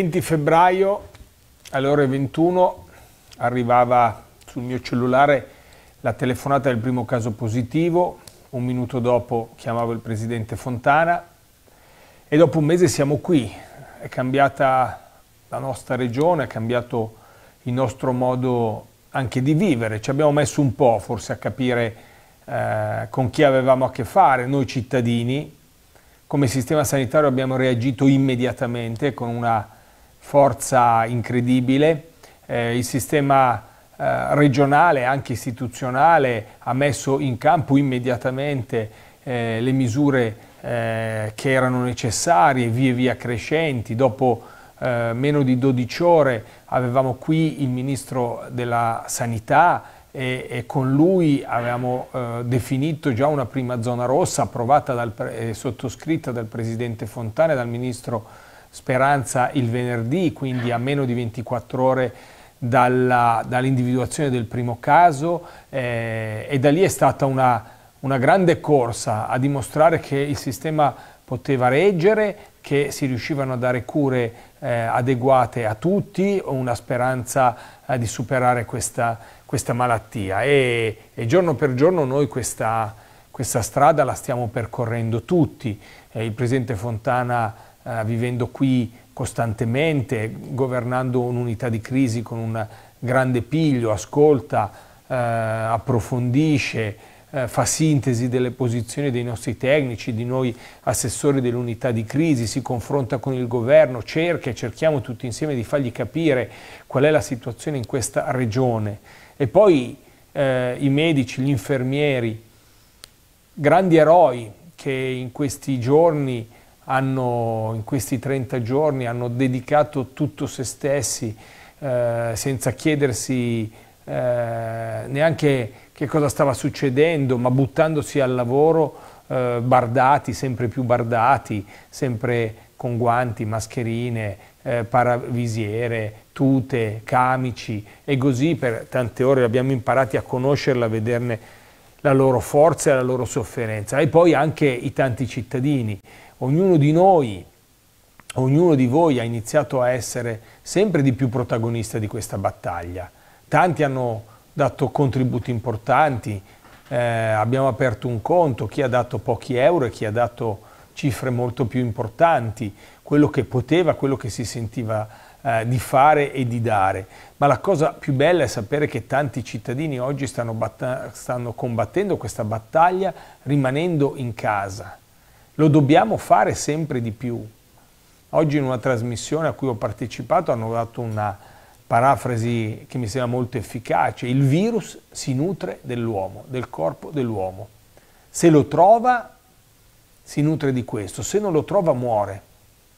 20 febbraio alle ore 21 arrivava sul mio cellulare la telefonata del primo caso positivo, un minuto dopo chiamavo il presidente Fontana e dopo un mese siamo qui, è cambiata la nostra regione, è cambiato il nostro modo anche di vivere, ci abbiamo messo un po' forse a capire eh, con chi avevamo a che fare, noi cittadini, come sistema sanitario abbiamo reagito immediatamente con una forza incredibile. Eh, il sistema eh, regionale, anche istituzionale, ha messo in campo immediatamente eh, le misure eh, che erano necessarie, via via crescenti. Dopo eh, meno di 12 ore avevamo qui il Ministro della Sanità, e, e, con lui avevamo eh, definito già una prima zona rossa approvata e sottoscritta dal Presidente Fontana e dal Ministro Speranza il venerdì, quindi a meno di 24 ore dall'individuazione del primo caso eh, e da lì è stata una, una grande corsa a dimostrare che il sistema poteva reggere, che si riuscivano a dare cure eh, adeguate a tutti, una speranza eh, di superare questa, questa malattia e, e, giorno per giorno noi questa, questa strada la stiamo percorrendo tutti. Eh, il Presidente Fontana eh, vivendo qui costantemente, governando un'unità di crisi con un grande piglio, ascolta, eh, approfondisce, eh, fa sintesi delle posizioni dei nostri tecnici, di noi assessori dell'unità di crisi, si confronta con il governo, cerca e cerchiamo tutti insieme di fargli capire qual è la situazione in questa regione. E poi eh, i medici, gli infermieri, grandi eroi che in questi giorni hanno, in questi 30 giorni hanno dedicato tutto se stessi eh, senza chiedersi eh, neanche che cosa stava succedendo, ma buttandosi al lavoro, eh, bardati, sempre più bardati, sempre con guanti, mascherine, eh, paravisiere, tute, camici e così per tante ore abbiamo imparato a conoscerla, a vederne la loro forza e la loro sofferenza. E poi anche i tanti cittadini ognuno di noi, ognuno di voi ha iniziato a essere sempre di più protagonista di questa battaglia. Tanti hanno dato contributi importanti, eh, abbiamo aperto un conto, chi ha dato pochi euro e chi ha dato cifre molto più importanti, quello che poteva, quello che si sentiva eh, di fare e di dare. Ma la cosa più bella è sapere che tanti cittadini oggi stanno, stanno combattendo questa battaglia rimanendo in casa. Lo dobbiamo fare sempre di più. Oggi in una trasmissione a cui ho partecipato hanno dato una parafrasi che mi sembra molto efficace. Il virus si nutre dell'uomo, del corpo dell'uomo. Se lo trova, si nutre di questo. Se non lo trova, muore.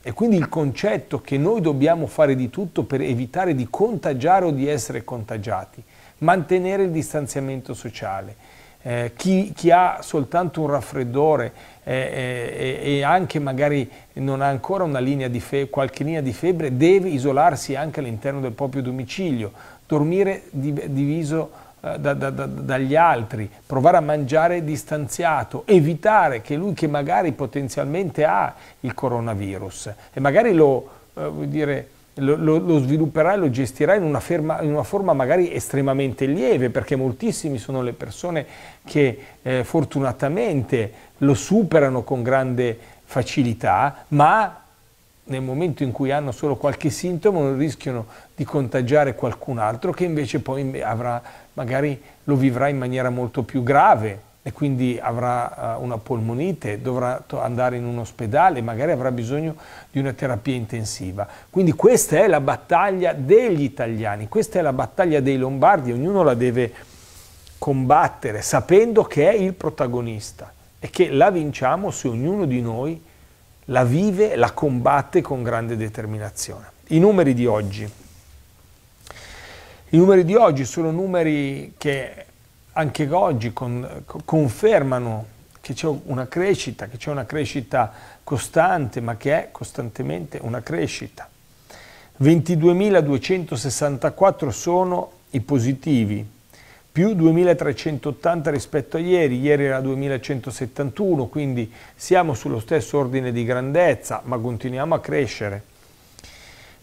E quindi il concetto che noi dobbiamo fare di tutto per evitare di contagiare o di essere contagiati, mantenere il distanziamento sociale. Eh, chi, chi, ha soltanto un raffreddore eh, eh, e anche magari non ha ancora linea qualche linea di febbre, deve isolarsi anche all'interno del proprio domicilio, dormire diviso eh, da, da, da, dagli altri, provare a mangiare distanziato, evitare che lui che magari potenzialmente ha il coronavirus e magari lo, eh, dire, lo, lo, lo svilupperà e lo gestirà in una, ferma, in una, forma magari estremamente lieve, perché moltissimi sono le persone che eh, fortunatamente lo superano con grande facilità, ma nel momento in cui hanno solo qualche sintomo rischiano di contagiare qualcun altro che invece poi avrà, magari lo vivrà in maniera molto più grave e quindi avrà uh, una polmonite, dovrà andare in un ospedale, magari avrà bisogno di una terapia intensiva. Quindi questa è la battaglia degli italiani, questa è la battaglia dei lombardi, ognuno la deve combattere sapendo che è il protagonista e che la vinciamo se ognuno di noi la vive, la combatte con grande determinazione. I numeri di oggi. I numeri di oggi sono numeri che anche oggi con, confermano che c'è una crescita, che c'è una crescita costante, ma che è costantemente una crescita. 22.264 sono i positivi, più 2.380 rispetto a ieri, ieri era 2.171, quindi siamo sullo stesso ordine di grandezza, ma continuiamo a crescere.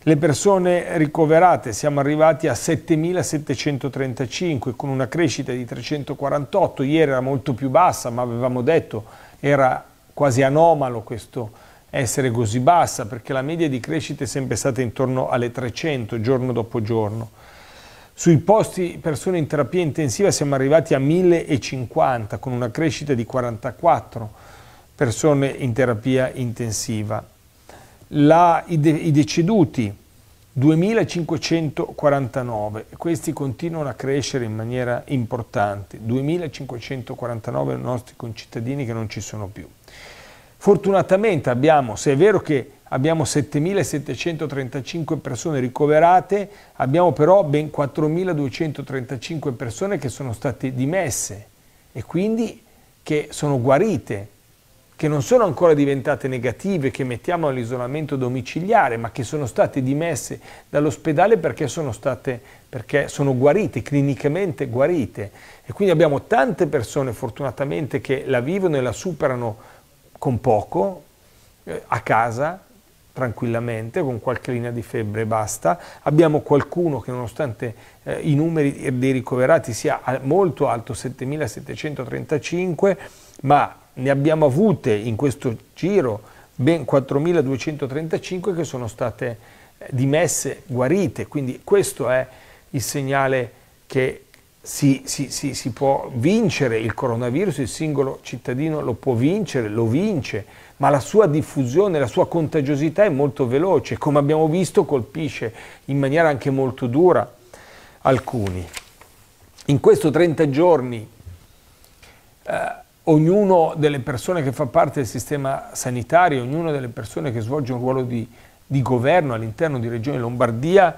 Le persone ricoverate, siamo arrivati a 7.735 con una crescita di 348, ieri era molto più bassa, ma avevamo detto era quasi anomalo questo essere così bassa, perché la media di crescita è sempre stata intorno alle 300 giorno dopo giorno. Sui posti persone in terapia intensiva siamo arrivati a 1050 con una crescita di 44 persone in terapia intensiva la, i, de, i deceduti 2549, questi continuano a crescere in maniera importante, 2549 nostri concittadini che non ci sono più. Fortunatamente abbiamo, se è vero che abbiamo 7735 persone ricoverate, abbiamo però ben 4235 persone che sono state dimesse e quindi che sono guarite che non sono ancora diventate negative, che mettiamo all'isolamento domiciliare, ma che sono state dimesse dall'ospedale perché sono, state, perché sono guarite, clinicamente guarite. E quindi abbiamo tante persone fortunatamente che la vivono e la superano con poco, eh, a casa, tranquillamente, con qualche linea di febbre e basta. Abbiamo qualcuno che nonostante eh, i numeri dei ricoverati sia molto alto, 7735, ma ne abbiamo avute in questo giro ben 4.235 che sono state eh, dimesse, guarite, quindi questo è il segnale che si, si, si, si, può vincere il coronavirus, il singolo cittadino lo può vincere, lo vince, ma la sua diffusione, la sua contagiosità è molto veloce, come abbiamo visto colpisce in maniera anche molto dura alcuni. In questo 30 giorni eh, ognuno delle persone che fa parte del sistema sanitario, ognuno delle persone che svolge un ruolo di, di governo all'interno di Regione Lombardia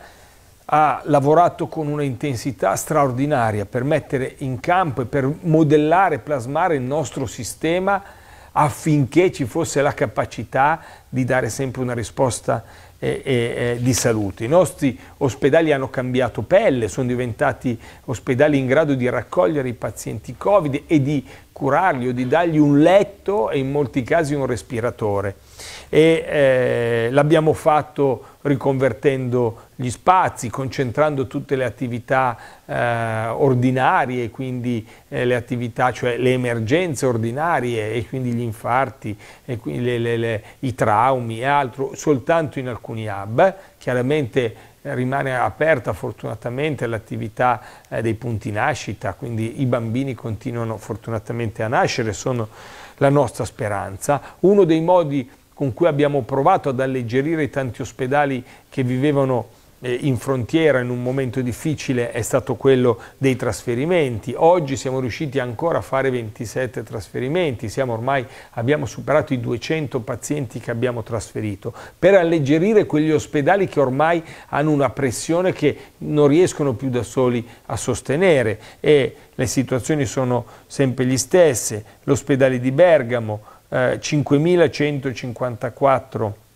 ha lavorato con una intensità straordinaria per mettere in campo e per modellare, plasmare il nostro sistema affinché ci fosse la capacità di dare sempre una risposta eh, eh, di salute. I nostri ospedali hanno cambiato pelle, sono diventati ospedali in grado di raccogliere i pazienti Covid e di curarli o di dargli un letto e in molti casi un respiratore. E eh, l'abbiamo fatto riconvertendo gli spazi, concentrando tutte le attività eh, ordinarie, quindi eh, le attività, cioè le emergenze ordinarie e quindi gli infarti, e le, le, le, i traumi e altro, soltanto in alcuni hub. Chiaramente rimane aperta fortunatamente l'attività eh, dei punti nascita, quindi i bambini continuano fortunatamente a nascere, sono la nostra speranza. Uno dei modi con cui abbiamo provato ad alleggerire i tanti ospedali che vivevano eh, in frontiera in un momento difficile è stato quello dei trasferimenti. Oggi siamo riusciti ancora a fare 27 trasferimenti, siamo ormai abbiamo superato i 200 pazienti che abbiamo trasferito per alleggerire quegli ospedali che ormai hanno una pressione che non riescono più da soli a sostenere e le situazioni sono sempre le stesse. L'ospedale di Bergamo eh, 5154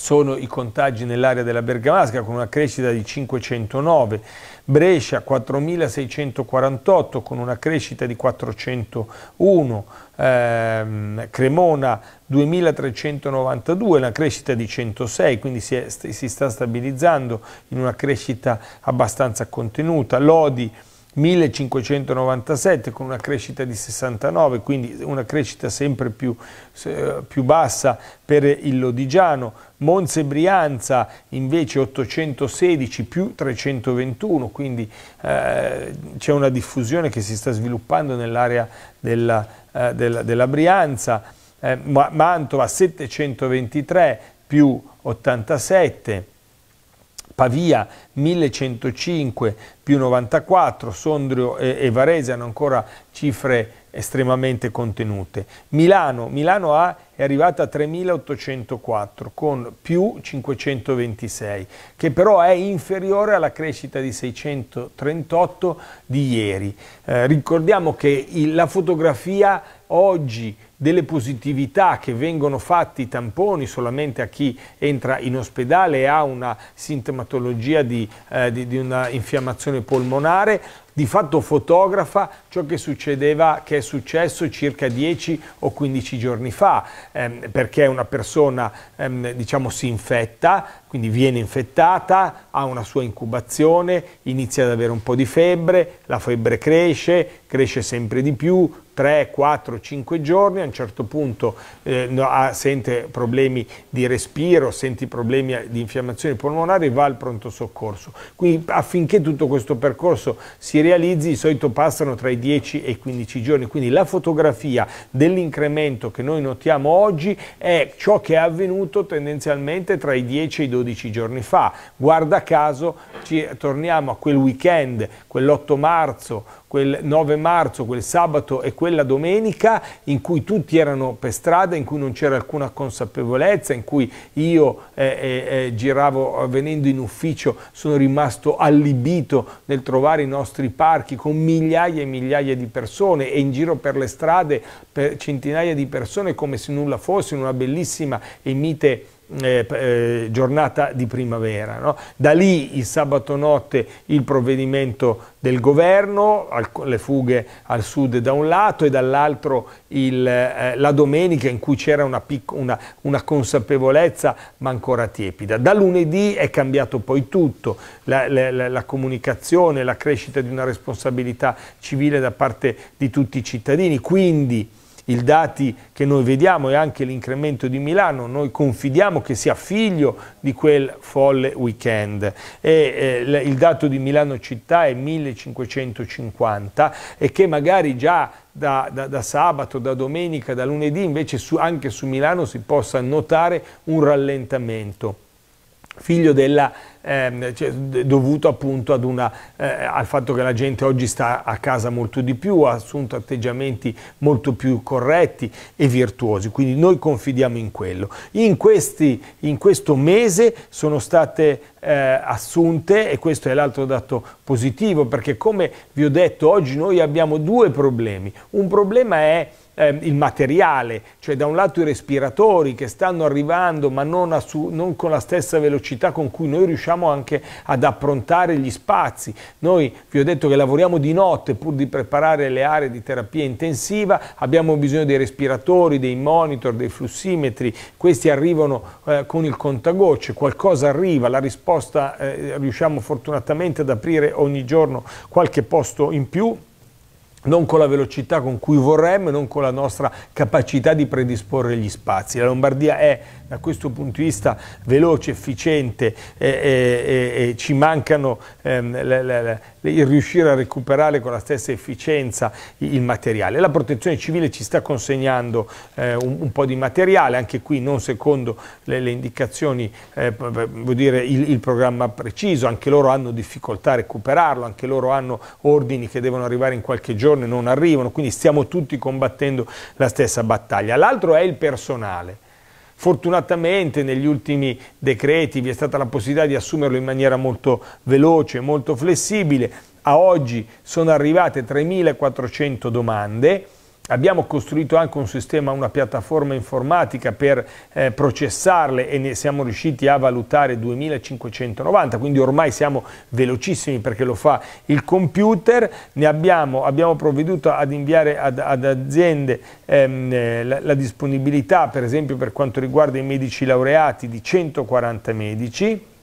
sono i contagi nell'area della Bergamasca con una crescita di 509, Brescia 4.648 con una crescita di 401, ehm, Cremona 2.392, una crescita di 106, quindi si, è, si sta stabilizzando in una crescita abbastanza contenuta, Lodi 1597 con una crescita di 69, quindi una crescita sempre più, più bassa per il Lodigiano, Monza e Brianza invece 816 più 321, quindi eh, c'è una diffusione che si sta sviluppando nell'area della, eh, della, della, Brianza, eh, Mantova 723 più 87, Pavia 1105 più 94, Sondrio e, Varese hanno ancora cifre estremamente contenute. Milano, Milano ha, è arrivata a 3804 con più 526, che però è inferiore alla crescita di 638 di ieri. Eh, ricordiamo che il, la fotografia oggi delle positività che vengono fatti tamponi solamente a chi entra in ospedale e ha una sintomatologia di, eh, di, di una infiammazione polmonare, di fatto fotografa ciò che succedeva, che è successo circa 10 o 15 giorni fa, ehm, perché una persona ehm, diciamo, si infetta, quindi viene infettata, ha una sua incubazione, inizia ad avere un po' di febbre, la febbre cresce, cresce sempre di più, 3, 4, 5 giorni, a un certo punto eh, sente problemi di respiro, sente problemi di infiammazione polmonare, va al pronto soccorso. Quindi affinché tutto questo percorso si realizzi, di solito passano tra i 10 e i 15 giorni, quindi la fotografia dell'incremento che noi notiamo oggi è ciò che è avvenuto tendenzialmente tra i 10 e i 12 giorni fa. Guarda caso ci torniamo a quel weekend, quell'8 marzo, quel 9 marzo, quel sabato e quella domenica in cui tutti erano per strada, in cui non c'era alcuna consapevolezza, in cui io eh, eh, eh giravo venendo in ufficio, sono rimasto allibito nel trovare i nostri parchi con migliaia e migliaia di persone e in giro per le strade per centinaia di persone come se nulla fosse, in una bellissima e mite eh, eh, giornata di primavera. No? Da lì il sabato notte il provvedimento del governo, al, le fughe al sud da un lato e dall'altro eh, la domenica in cui c'era una, una, una, consapevolezza ma ancora tiepida. Da lunedì è cambiato poi tutto, la, la, la comunicazione, la crescita di una responsabilità civile da parte di tutti i cittadini, quindi i dati che noi vediamo e anche l'incremento di Milano, noi confidiamo che sia figlio di quel folle weekend. E, eh, il dato di Milano città è 1550 e che magari già da, da, da, sabato, da domenica, da lunedì, invece su, anche su Milano si possa notare un rallentamento figlio della, ehm, cioè, dovuto appunto una, eh, al fatto che la gente oggi sta a casa molto di più, ha assunto atteggiamenti molto più corretti e virtuosi, quindi noi confidiamo in quello. In, questi, in questo mese sono state eh, assunte, e questo è l'altro dato positivo, perché come vi ho detto oggi noi abbiamo due problemi. Un problema è eh, il materiale, cioè da un lato i respiratori che stanno arrivando ma non, su, non, con la stessa velocità con cui noi riusciamo anche ad approntare gli spazi. Noi vi ho detto che lavoriamo di notte pur di preparare le aree di terapia intensiva, abbiamo bisogno dei respiratori, dei monitor, dei flussimetri, questi arrivano eh, con il contagocce, qualcosa arriva, la risposta eh, riusciamo fortunatamente ad aprire ogni giorno qualche posto in più, non con la velocità con cui vorremmo e non con la nostra capacità di predisporre gli spazi. La Lombardia è da questo punto di vista veloce, efficiente e, e, e ci mancano ehm, le, le, le, il riuscire a recuperare con la stessa efficienza il materiale. La protezione civile ci sta consegnando eh, un, un, po' di materiale, anche qui non secondo le, indicazioni, eh, dire il, il programma preciso, anche loro hanno difficoltà a recuperarlo, anche loro hanno ordini che devono arrivare in qualche giorno e non arrivano, quindi stiamo tutti combattendo la stessa battaglia. L'altro è il personale. Fortunatamente negli ultimi decreti vi è stata la possibilità di assumerlo in maniera molto veloce, molto flessibile. A oggi sono arrivate 3.400 domande Abbiamo costruito anche un sistema, una piattaforma informatica per eh, processarle e ne siamo riusciti a valutare 2590, quindi ormai siamo velocissimi perché lo fa il computer. Abbiamo, abbiamo provveduto ad inviare ad, ad aziende ehm, eh, la, la disponibilità, per esempio per quanto riguarda i medici laureati, di 140 medici.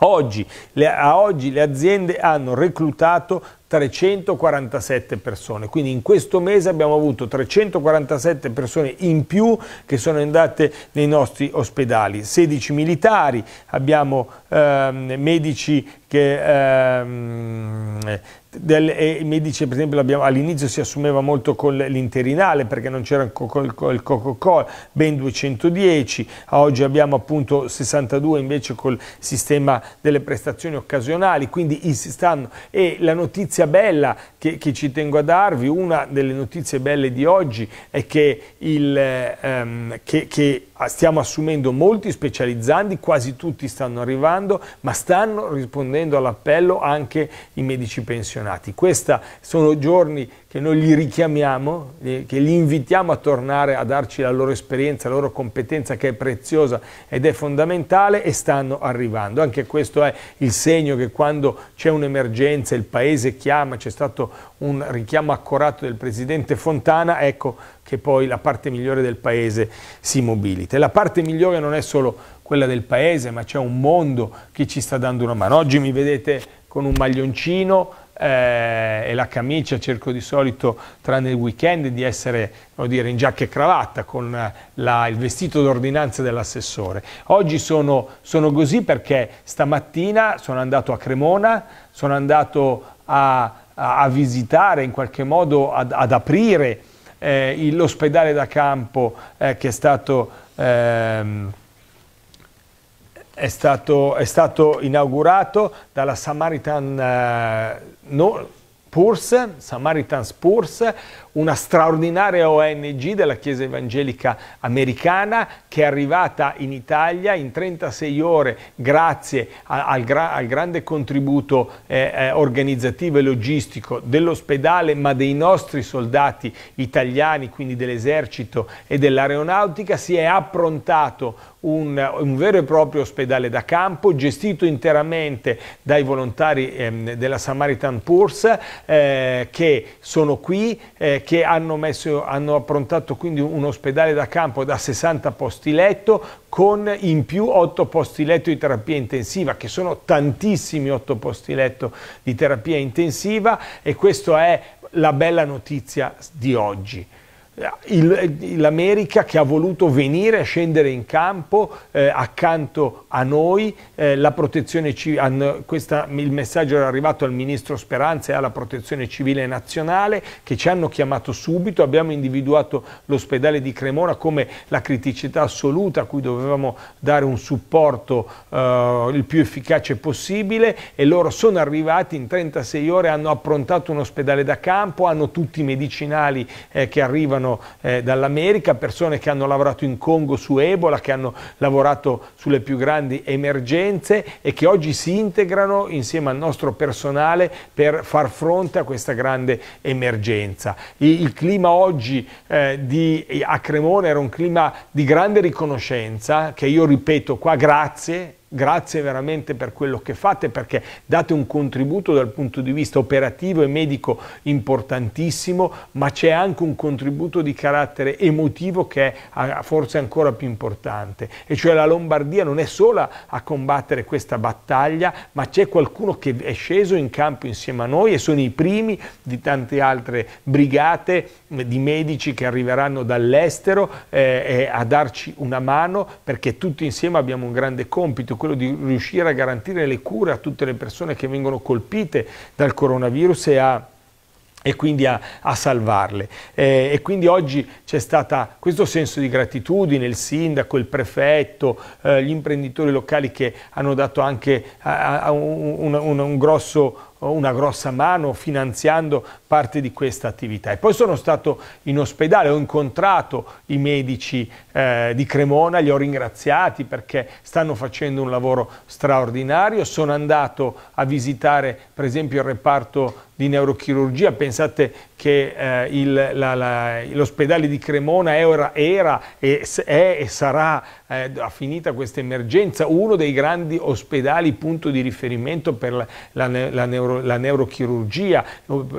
Oggi, le, a oggi le aziende hanno reclutato 347 persone, quindi in questo mese abbiamo avuto 347 persone in più che sono andate nei nostri ospedali, 16 militari, abbiamo ehm, medici che ehm, del, e i medici per esempio all'inizio si assumeva molto con l'interinale perché non c'era il Coca-Cola, ben 210, oggi abbiamo appunto 62 invece col sistema delle prestazioni occasionali, quindi stanno, e la notizia bella che, che, ci tengo a darvi, una delle notizie belle di oggi è che, il, ehm, che, che stiamo assumendo molti specializzanti, quasi tutti stanno arrivando, ma stanno rispondendo all'appello anche i medici pensionati. Questi sono giorni che noi li richiamiamo, che li invitiamo a tornare a darci la loro esperienza, la loro competenza che è preziosa ed è fondamentale e stanno arrivando. Anche questo è il segno che quando c'è un'emergenza il Paese chiama, c'è stato un richiamo accorato del Presidente Fontana, ecco che poi la parte migliore del Paese si mobilita. La parte migliore non è solo quella del Paese, ma c'è un mondo che ci sta dando una mano. Oggi mi vedete con un maglioncino, eh, e la camicia cerco di solito, tranne il weekend, di essere dire, in giacca e cravatta con la, il vestito d'ordinanza dell'assessore. Oggi sono, sono, così perché stamattina sono andato a Cremona, sono andato a, a, a visitare, in qualche modo ad, ad aprire eh, l'ospedale da campo eh, che è stato... Ehm, è stato, è stato, inaugurato dalla Samaritan eh, no, Purs, Samaritan's Purs, una straordinaria ONG della Chiesa Evangelica Americana che è arrivata in Italia in 36 ore grazie al, gra al grande contributo eh, eh, organizzativo e logistico dell'ospedale ma dei nostri soldati italiani, quindi dell'esercito e dell'aeronautica, si è approntato un, un, vero e proprio ospedale da campo gestito interamente dai volontari ehm, della Samaritan Purs eh, che sono qui, eh, che hanno, messo, hanno approntato quindi un ospedale da campo da 60 posti letto con in più 8 posti letto di terapia intensiva, che sono tantissimi 8 posti letto di terapia intensiva e questa è la bella notizia di oggi l'America che ha voluto venire a scendere in campo eh, accanto a noi, eh, la protezione civile, questa, il messaggio era arrivato al Ministro Speranza e alla protezione civile nazionale che ci hanno chiamato subito, abbiamo individuato l'ospedale di Cremona come la criticità assoluta a cui dovevamo dare un supporto eh, il più efficace possibile. E loro sono arrivati in 36 ore, hanno approntato un ospedale da campo, hanno tutti i medicinali eh, che arrivano arrivano eh, dall'America, persone che hanno lavorato in Congo su Ebola, che hanno lavorato sulle più grandi emergenze e che oggi si integrano insieme al nostro personale per far fronte a questa grande emergenza. Il, il clima oggi eh, di, a Cremona era un clima di grande riconoscenza, che io ripeto qua grazie Grazie veramente per quello che fate perché date un contributo dal punto di vista operativo e medico importantissimo, ma c'è anche un contributo di carattere emotivo che è forse ancora più importante. E cioè la Lombardia non è sola a combattere questa battaglia, ma c'è qualcuno che è sceso in campo insieme a noi e sono i primi di tante altre brigate di medici che arriveranno dall'estero eh, a darci una mano perché tutti insieme abbiamo un grande compito quello di riuscire a garantire le cure a tutte le persone che vengono colpite dal coronavirus e a e quindi a, a salvarle. Eh, e quindi oggi c'è stato questo senso di gratitudine, il sindaco, il prefetto, eh, gli imprenditori locali che hanno dato anche a, a un, un, un, grosso una grossa mano finanziando parte di questa attività. E poi sono stato in ospedale, ho incontrato i medici eh, di Cremona, li ho ringraziati perché stanno facendo un lavoro straordinario, sono andato a visitare per esempio il reparto di neurochirurgia, pensate che eh, l'ospedale di Cremona era, era e, è e sarà, eh, finita questa emergenza, uno dei grandi ospedali punto di riferimento per la, la, la, neuro, la neurochirurgia,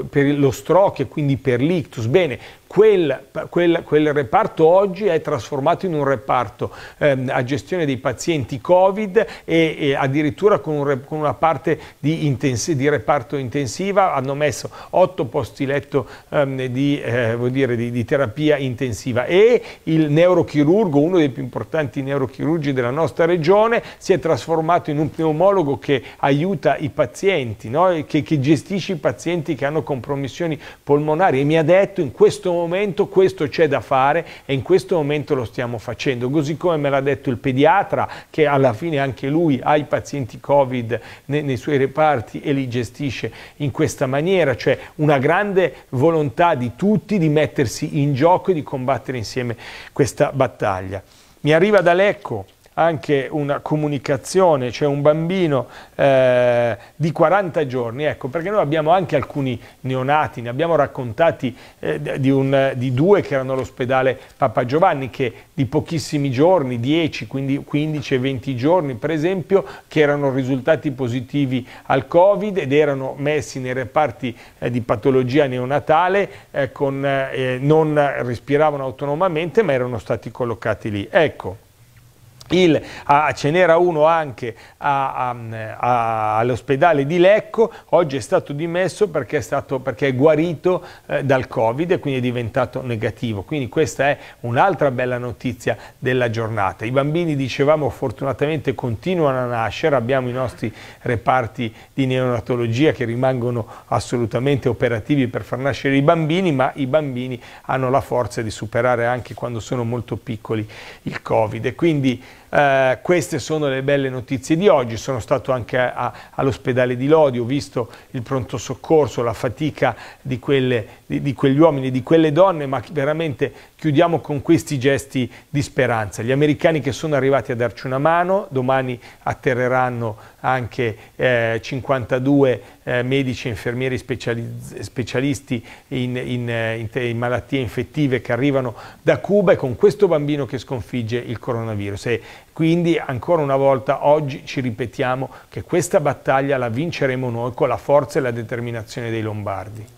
per lo stroke e quindi per l'ictus. Bene, Quel, quel, quel, reparto oggi è trasformato in un reparto ehm, a gestione dei pazienti Covid e, e addirittura con, un, con, una parte di, intensi, di, reparto intensiva. Hanno messo otto posti letto ehm, di, eh, dire, di, di, terapia intensiva. E il neurochirurgo, uno dei più importanti neurochirurgi della nostra regione, si è trasformato in un pneumologo che aiuta i pazienti, no? che, che gestisce i pazienti che hanno compromissioni polmonari. E mi ha detto in questo momento questo c'è da fare e in questo momento lo stiamo facendo, così come me l'ha detto il pediatra che alla fine anche lui ha i pazienti Covid nei, nei suoi reparti e li gestisce in questa maniera, cioè una grande volontà di tutti di mettersi in gioco e di combattere insieme questa battaglia. Mi arriva da Lecco anche una comunicazione, cioè un bambino eh, di 40 giorni, ecco, perché noi abbiamo anche alcuni neonati, ne abbiamo raccontati eh, di, un, di, due che erano all'ospedale Papa Giovanni, che di pochissimi giorni, 10, 15 e 20 giorni per esempio, che erano risultati positivi al Covid ed erano messi nei reparti eh, di patologia neonatale, eh, con, eh, non respiravano autonomamente ma erano stati collocati lì. Ecco. Il, a, ce n'era uno anche all'ospedale di Lecco, oggi è stato dimesso perché è, stato, perché è guarito eh, dal Covid e quindi è diventato negativo. Quindi questa è un'altra bella notizia della giornata. I bambini, dicevamo, fortunatamente continuano a nascere, abbiamo i nostri reparti di neonatologia che rimangono assolutamente operativi per far nascere i bambini, ma i bambini hanno la forza di superare anche quando sono molto piccoli il Covid. E quindi eh, queste sono le belle notizie di oggi, sono stato anche all'ospedale di Lodi, ho visto il pronto soccorso, la fatica di, quelle, di, di quegli uomini di quelle donne, ma veramente chiudiamo con questi gesti di speranza. Gli americani che sono arrivati a darci una mano, domani atterreranno anche eh, 52 eh, medici e infermieri specialisti in, in, eh, in, in, malattie infettive che arrivano da Cuba e con questo bambino che sconfigge il coronavirus. E quindi ancora una volta oggi ci ripetiamo che questa battaglia la vinceremo noi con la forza e la determinazione dei Lombardi.